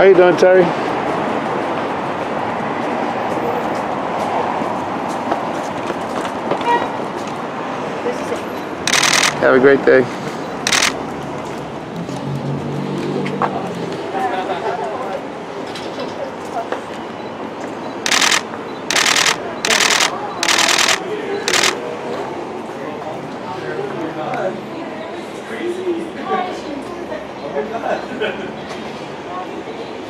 How you doing, Terry? Have a great day. Crazy. いい。